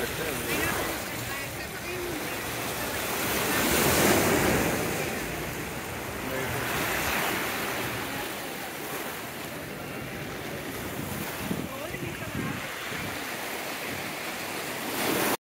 correct